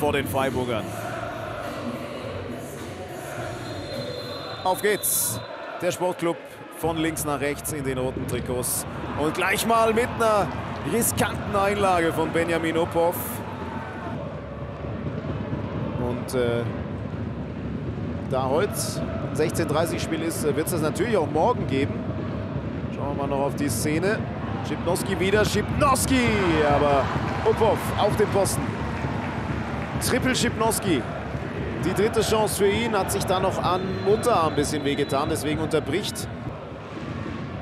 vor den Freiburgern. Auf geht's. Der Sportclub von links nach rechts in den roten Trikots. Und gleich mal mit einer riskanten Einlage von Benjamin Opov. Und äh, da heute ein 16:30-Spiel ist, wird es das natürlich auch morgen geben. Schauen wir mal noch auf die Szene. Schipnowski wieder, Schipnowski, aber Opov auf dem Posten. Triple Schipnowski. Die dritte Chance für ihn hat sich da noch an Unterarm ein bisschen wehgetan, deswegen unterbricht.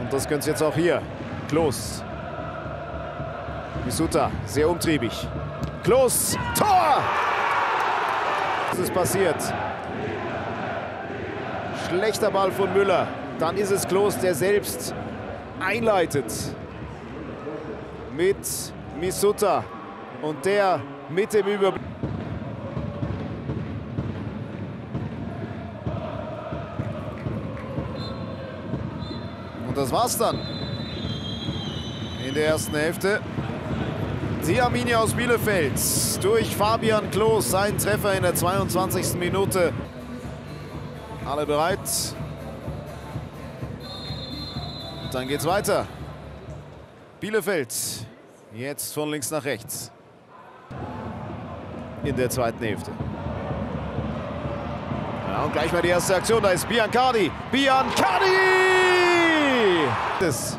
Und das könnte es jetzt auch hier. Klos. Misuta, sehr umtriebig. Klos, Tor! Was ist passiert? Schlechter Ball von Müller. Dann ist es Klos, der selbst einleitet. Mit Misuta. Und der mit dem Überblick. Das war's dann. In der ersten Hälfte. Die Arminia aus Bielefeld durch Fabian Klos. Sein Treffer in der 22. Minute. Alle bereit. Dann geht's weiter. Bielefeld jetzt von links nach rechts. In der zweiten Hälfte. Ja, und gleich mal die erste Aktion. Da ist Biancardi. Biancardi! Das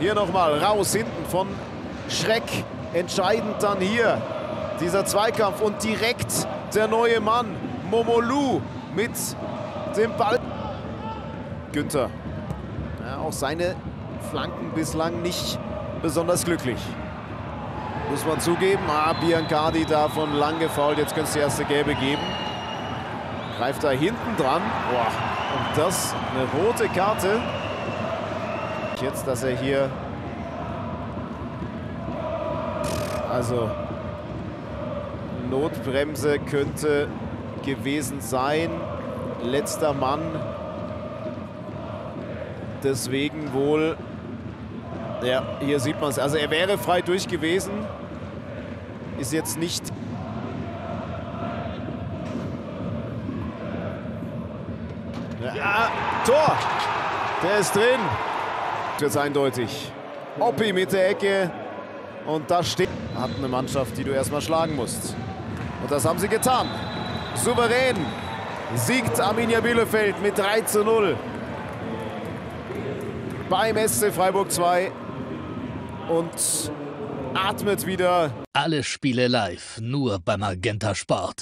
hier nochmal raus hinten von Schreck. Entscheidend dann hier dieser Zweikampf und direkt der neue Mann Momolu mit dem Ball. Günther. Ja, auch seine Flanken bislang nicht besonders glücklich. Muss man zugeben. Ah, Biancardi davon lang gefault. Jetzt könnte es die erste Gelbe geben. Greift da hinten dran. Boah. Und das eine rote Karte. Jetzt, dass er hier... Also Notbremse könnte gewesen sein. Letzter Mann. Deswegen wohl... Ja, hier sieht man es. Also er wäre frei durch gewesen. Ist jetzt nicht... Ja, Tor! Der ist drin. Jetzt eindeutig. Oppi mit der Ecke. Und da steht... Hat eine Mannschaft, die du erstmal schlagen musst. Und das haben sie getan. Souverän siegt Arminia Bielefeld mit 3 zu 0. Beim SC Freiburg 2. Und atmet wieder. Alle Spiele live, nur beim Magenta Sport.